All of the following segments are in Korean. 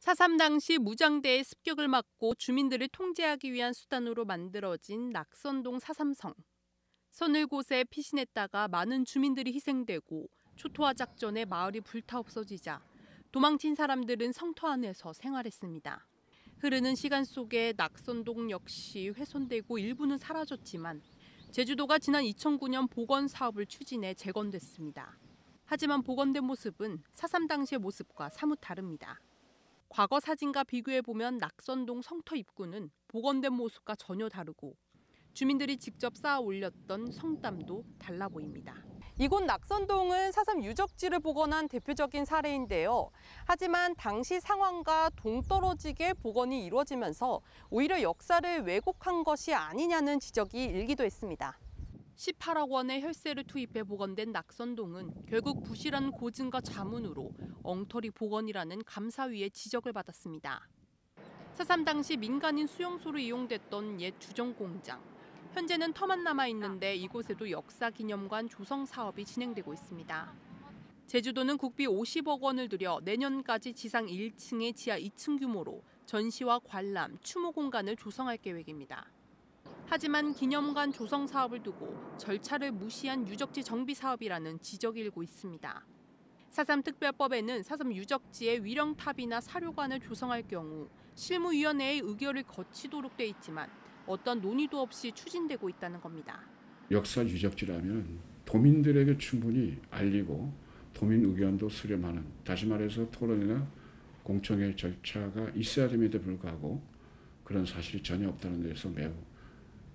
4.3 당시 무장대의 습격을 막고 주민들을 통제하기 위한 수단으로 만들어진 낙선동 4.3성. 선을 곳에 피신했다가 많은 주민들이 희생되고 초토화 작전에 마을이 불타 없어지자 도망친 사람들은 성터 안에서 생활했습니다. 흐르는 시간 속에 낙선동 역시 훼손되고 일부는 사라졌지만 제주도가 지난 2009년 복원 사업을 추진해 재건됐습니다. 하지만 복원된 모습은 4.3 당시의 모습과 사뭇 다릅니다. 과거 사진과 비교해 보면 낙선동 성터 입구는 복원된 모습과 전혀 다르고 주민들이 직접 쌓아 올렸던 성담도 달라 보입니다. 이곳 낙선동은 4.3 유적지를 복원한 대표적인 사례인데요. 하지만 당시 상황과 동떨어지게 복원이 이루어지면서 오히려 역사를 왜곡한 것이 아니냐는 지적이 일기도 했습니다. 18억 원의 혈세를 투입해 복원된 낙선동은 결국 부실한 고증과 자문으로 엉터리 복원이라는 감사위의 지적을 받았습니다. 사삼 당시 민간인 수용소로 이용됐던 옛 주정 공장. 현재는 터만 남아 있는데 이곳에도 역사 기념관 조성 사업이 진행되고 있습니다. 제주도는 국비 50억 원을 들여 내년까지 지상 1층에 지하 2층 규모로 전시와 관람, 추모 공간을 조성할 계획입니다. 하지만 기념관 조성 사업을 두고 절차를 무시한 유적지 정비 사업이라는 지적이 일고 있습니다. 4.3 특별법에는 4.3 유적지에 위령탑이나 사료관을 조성할 경우 실무위원회의 의결을 거치도록 돼 있지만 어떤 논의도 없이 추진되고 있다는 겁니다. 역사 유적지라면 도민들에게 충분히 알리고 도민 의견도 수렴하는 다시 말해서 토론이나 공청회 절차가 있어야 됨에도 불구하고 그런 사실이 전혀 없다는 데서 매우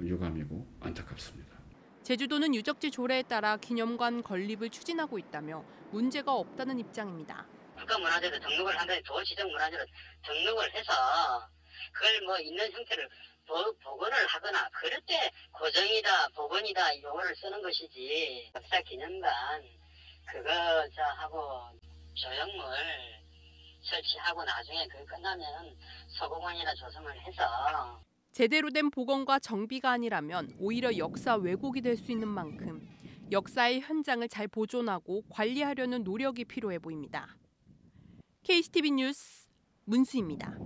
유감이고 안타깝습니다. 제주도는 유적지 조례에 따라 기념관 건립을 추진하고 있다며 문제가 없다는 입장입니다. 국가문화재로 등록을 한다는 도시적 문화재로 등록을 해서 그걸 뭐 있는 형태를 복원을 하거나 그럴 때 고정이다 복원이다 용어를 쓰는 것이지 역사 기념관 그거 저 하고 조형물 설치하고 나중에 그 끝나면 서공원이나 조성을 해서 제대로 된 복원과 정비가 아니라면 오히려 역사 왜곡이 될 수 있는 만큼 역사의 현장을 잘 보존하고 관리하려는 노력이 필요해 보입니다. KCTV 뉴스 문수입니다.